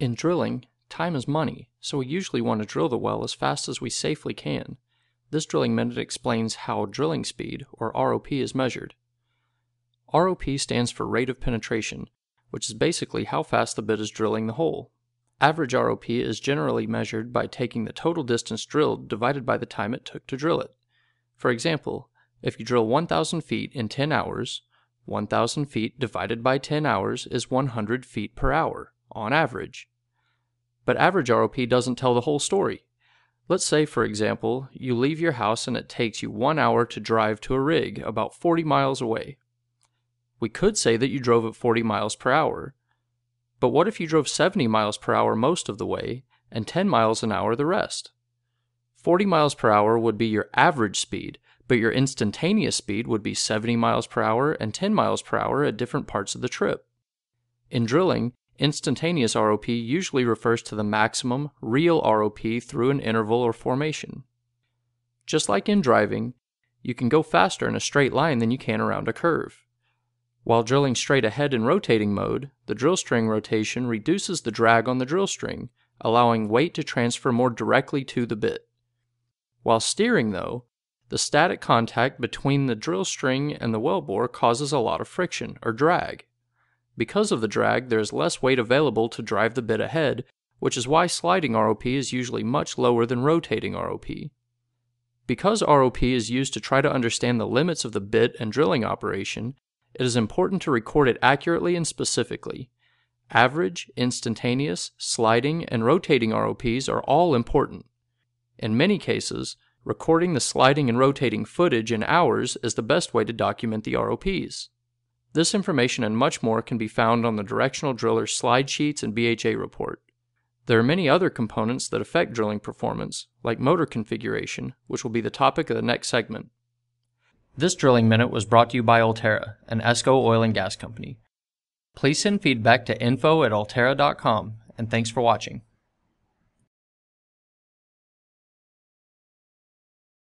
In drilling, time is money, so we usually want to drill the well as fast as we safely can. This drilling minute explains how drilling speed, or ROP, is measured. ROP stands for rate of penetration, which is basically how fast the bit is drilling the hole. Average ROP is generally measured by taking the total distance drilled divided by the time it took to drill it. For example, if you drill 1,000 feet in 10 hours, 1,000 feet divided by 10 hours is 100 feet per hour, on average. But average ROP doesn't tell the whole story. Let's say, for example, you leave your house and it takes you one hour to drive to a rig about 40 miles away. We could say that you drove at 40 miles per hour. But what if you drove 70 miles per hour most of the way and 10 miles an hour the rest? 40 miles per hour would be your average speed, but your instantaneous speed would be 70 miles per hour and 10 miles per hour at different parts of the trip. In drilling, instantaneous ROP usually refers to the maximum real ROP through an interval or formation. Just like in driving, you can go faster in a straight line than you can around a curve. While drilling straight ahead in rotating mode, the drill string rotation reduces the drag on the drill string, allowing weight to transfer more directly to the bit. While steering, though, the static contact between the drill string and the wellbore causes a lot of friction, or drag. Because of the drag, there is less weight available to drive the bit ahead, which is why sliding ROP is usually much lower than rotating ROP. Because ROP is used to try to understand the limits of the bit and drilling operation, it is important to record it accurately and specifically. Average, instantaneous, sliding, and rotating ROPs are all important. In many cases, recording the sliding and rotating footage in hours is the best way to document the ROPs. This information and much more can be found on the Directional Driller slide sheets and BHA report. There are many other components that affect drilling performance, like motor configuration, which will be the topic of the next segment. This drilling minute was brought to you by Ulterra, an ESCO oil and gas company. Please send feedback to info at ulterra.com, and thanks for watching.